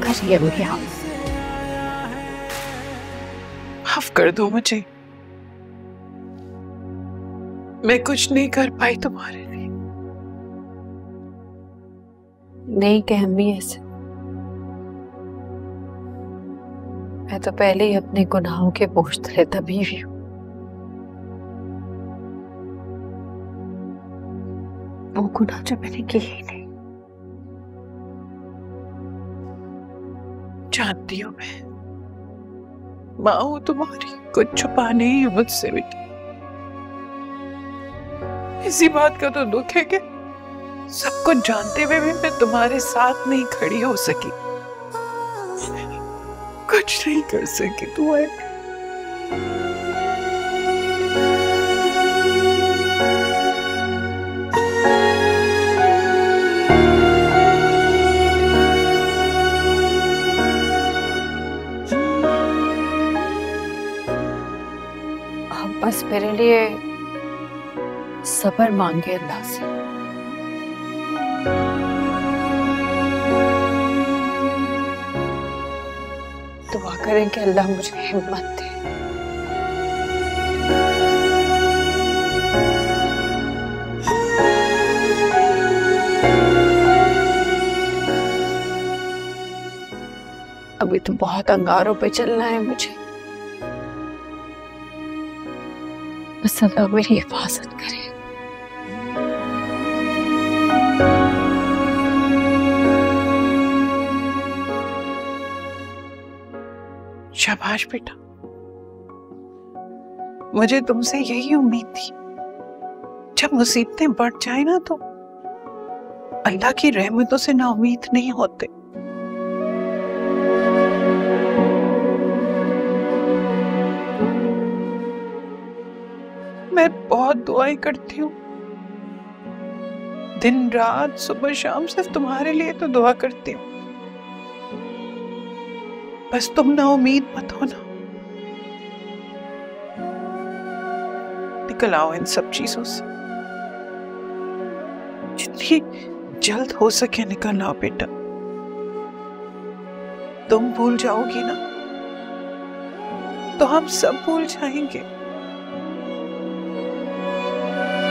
कर रही है मेरे यहाँ माफ़ कर दो मुझे। मैं कुछ नहीं कर पाई तुम्हारे लिए। नहीं कहमी ऐसे। मैं तो पहले ही अपने गुनाहों के बोझ तले दबी हुई हूँ। वो गुनाह जो मैंने किए ही नहीं जानती हूँ मैं। माँ हूँ तुम्हारी कुछ छुपाने ही मुझसे बेटी इसी बात का तो दुख है कि सब कुछ जानते हुए भी मैं तुम्हारे साथ नहीं खड़ी हो सकी। कुछ नहीं कर सकी तुम्हारे बस मेरे लिए सबर मांगे अल्लाह से। दुआ करें कि अल्लाह मुझे हिम्मत दे। अभी तो बहुत अंगारों पे चलना है मुझे। बस अल्लाह मेरी हिफाजत करे। शाबाश बेटा। मुझे तुमसे यही उम्मीद थी। जब मुसीबतें बढ़ जाए ना तो अल्लाह की रहमतों से ना उम्मीद नहीं होते। मैं बहुत दुआएँ करती हूँ। दिन रात, सुबह, शाम सिर्फ़ तुम्हारे लिए तो दुआ करती हूँ। बस तुम ना उम्मीद मत हो ना निकल आओ इन सब चीज़ों से। जितनी जल्द हो सके निकल आओ बेटा। तुम भूल जाओगी ना। तो हम सब भूल जाएँगे।